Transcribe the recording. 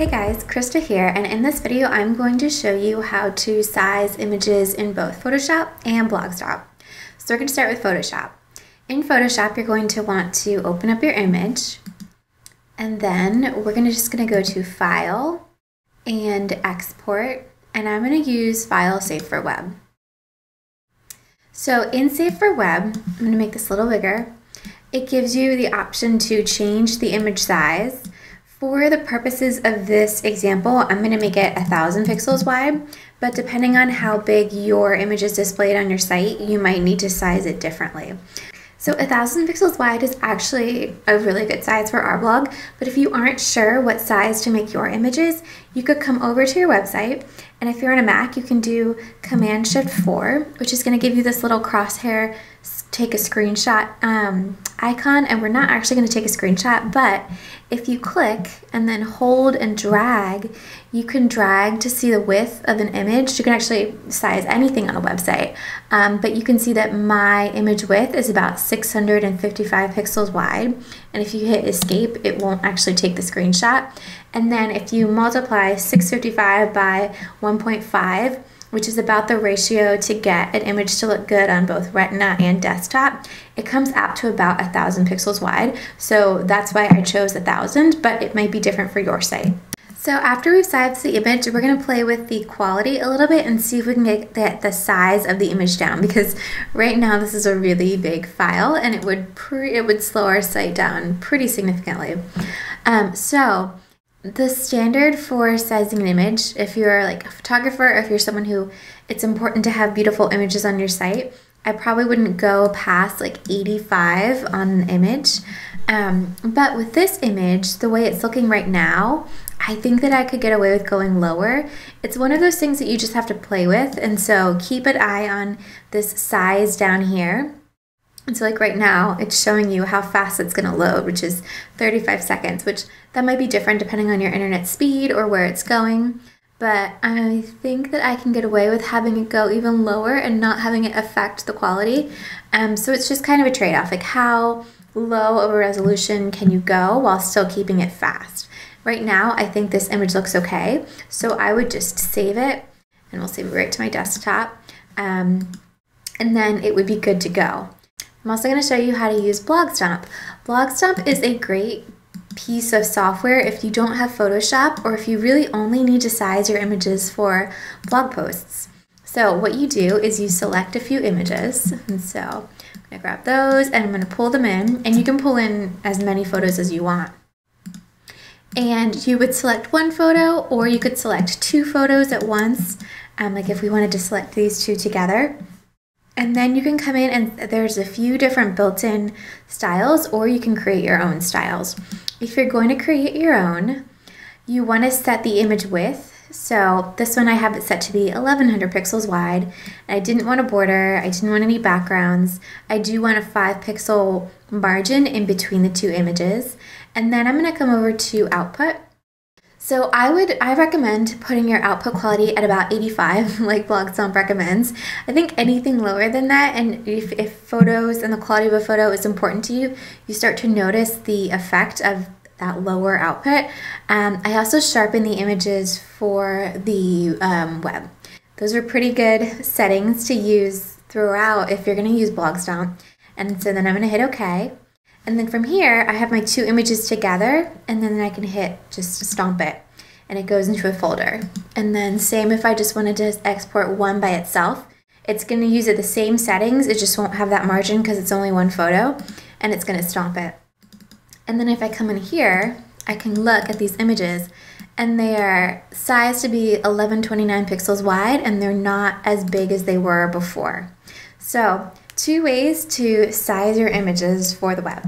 Hey guys, Krista here, and in this video I'm going to show you how to size images in both Photoshop and Blogstomp. So we're going to start with Photoshop. In Photoshop you're going to want to open up your image, and then we're going to just going to go to File and Export, and I'm going to use File Save for Web. So in Save for Web, I'm going to make this a little bigger. It gives you the option to change the image size for the purposes of this example, I'm going to make it a thousand pixels wide, but depending on how big your image is displayed on your site, you might need to size it differently. So a thousand pixels wide is actually a really good size for our blog, but if you aren't sure what size to make your images, you could come over to your website, and if you're on a Mac, you can do Command Shift 4, which is going to give you this little crosshair take a screenshot um, icon and we're not actually going to take a screenshot but if you click and then hold and drag you can drag to see the width of an image. You can actually size anything on a website um, but you can see that my image width is about 655 pixels wide and if you hit escape it won't actually take the screenshot. And then if you multiply 655 by 1.5 which is about the ratio to get an image to look good on both retina and desktop, it comes out to about a thousand pixels wide. So that's why I chose a thousand, but it might be different for your site. So after we've sized the image, we're gonna play with the quality a little bit and see if we can get the, the size of the image down because right now this is a really big file and it would it would slow our site down pretty significantly. Um, so the standard for sizing an image, if you're like a photographer or if you're someone who it's important to have beautiful images on your site, I probably wouldn't go past like 85 on an image. Um, but with this image, the way it's looking right now, I think that I could get away with going lower. It's one of those things that you just have to play with. And so keep an eye on this size down here. So like right now, it's showing you how fast it's gonna load, which is 35 seconds, which that might be different depending on your internet speed or where it's going. But I think that I can get away with having it go even lower and not having it affect the quality. Um, so it's just kind of a trade-off, like how low of a resolution can you go while still keeping it fast. Right now, I think this image looks okay. So I would just save it and we'll save it right to my desktop. Um, and then it would be good to go. I'm also going to show you how to use Blogstomp. Blogstomp is a great piece of software if you don't have Photoshop or if you really only need to size your images for blog posts. So what you do is you select a few images, and so I'm going to grab those and I'm going to pull them in, and you can pull in as many photos as you want. And you would select one photo or you could select two photos at once, um, like if we wanted to select these two together. And then you can come in and there's a few different built-in styles or you can create your own styles. If you're going to create your own, you want to set the image width. So this one I have it set to be 1100 pixels wide. I didn't want a border, I didn't want any backgrounds. I do want a 5 pixel margin in between the two images. And then I'm going to come over to output so I would I recommend putting your output quality at about 85, like Blogstomp recommends. I think anything lower than that, and if, if photos and the quality of a photo is important to you, you start to notice the effect of that lower output. Um, I also sharpen the images for the um, web. Those are pretty good settings to use throughout if you're going to use Blogstomp. And so then I'm going to hit OK. And then from here, I have my two images together, and then I can hit just stomp it, and it goes into a folder. And then same if I just wanted to export one by itself, it's gonna use it the same settings, it just won't have that margin because it's only one photo, and it's gonna stomp it. And then if I come in here, I can look at these images, and they are sized to be 1129 pixels wide, and they're not as big as they were before. So Two ways to size your images for the web.